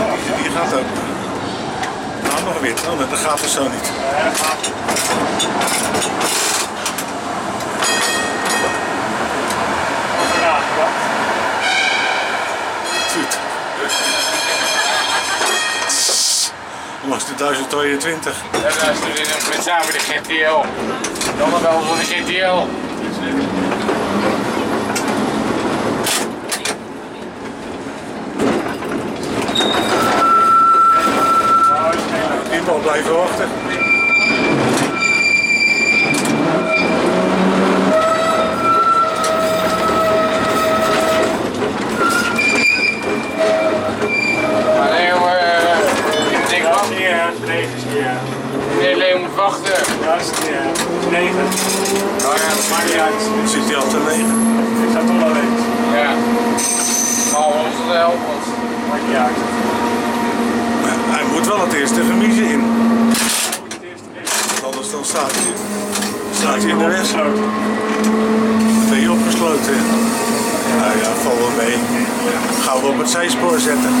Die? Gaat ook. Nou, nog wit. Oh, dat gaat dus zo niet. Tuut. Was de 1022. Ja, dat is dus in een met samen de GTL. Dan nog wel voor de GTL. Die mag blijven wachten. Maar nee, jongen, eh, ik denk Ja, wel. hier, negen is hier. Nee, Leon moet wachten. Ja, is het hier. Negen. Nou ja, Maakt niet uit. Zit hij al te negen? Ik ga toch wel weten. ja. Maar ons te helpen. Maakt niet uit. Hij moet wel het eerste gemiezen in. Goed, het eerste ding. Anders dan staat hij, staat in de weg. Opgesloten. Ben je opgesloten? Nou ja, val wel mee. Gaan we op het zijspoor zetten.